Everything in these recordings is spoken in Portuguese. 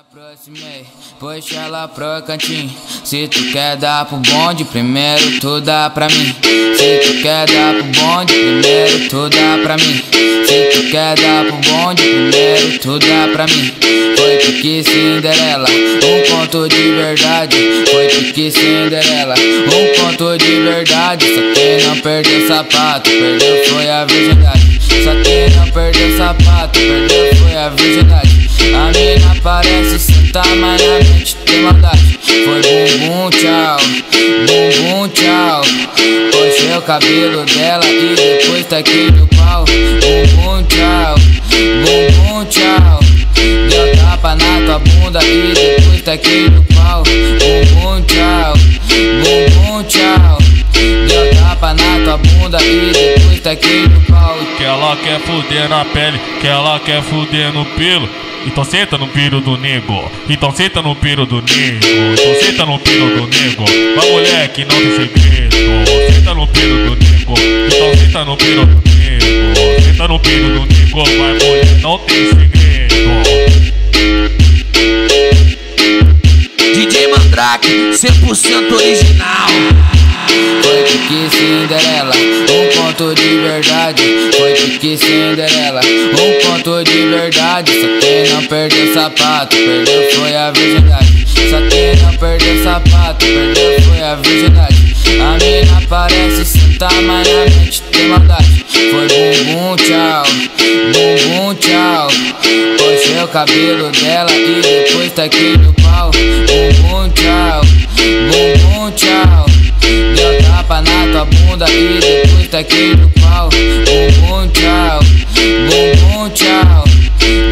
aproximei, puxa ela pro cantinho. Se tu quer dar pro bonde, primeiro tu dá pra mim. Se tu quer dar pro bonde, primeiro tu dá pra mim. Se tu quer dar pro bonde, primeiro tu dá pra mim. Foi pique Cinderela, um conto de verdade. Foi pique Cinderela, um conto de verdade. Só quem não perdeu sapato, perdeu foi a virgindade. Só quem não perdeu sapato, perdeu foi a virgindade. A mina parece sentar, mas na mente tem maldade. Foi bumbum, tchau, bumbum, tchau. Puxei o cabelo dela e depois taquei no pau. Bumbum, tchau, bumbum, tchau. Deu tapa na tua bunda e depois taquei no pau. Bumbum, tchau, bumbum, tchau. Deu tapa na tua bunda e depois taquei no pau. Que ela quer fuder na pele, que ela quer fuder no pelo. Então senta no piro do nego, então senta no piro do nego, então senta no piro do nego. Mulher que não tem segredo, senta no piro do nego, então senta no piro do nego, senta no piro do nego. Vai mulher não tem segredo. DJ Mandrake, 100% original. Foi pique Cinderela, conto de verdade. Foi pique Cinderela, um conto de verdade. Só quem não perdeu sapato, perdeu foi a virgindade. Só quem não perdeu sapato, perdeu foi a virgindade. A mina parece sentar, mas na mente tem maldade. Foi bumbum, tchau, bumbum, tchau. Puxei o cabelo dela e depois taquei no pau. Bumbum, tchau, bumbum, tchau. Na tua bunda e depois taquei no pau. Bumbum, tchau, bumbum, tchau.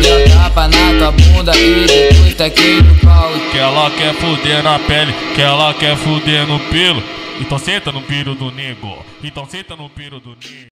Deu tapa na tua bunda e depois taquei no pau. Que ela quer fuder na pele, que ela quer fuder no pelo. Então senta no piro do nego, então senta no piro do nego.